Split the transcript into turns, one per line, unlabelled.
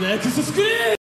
Alex Scream!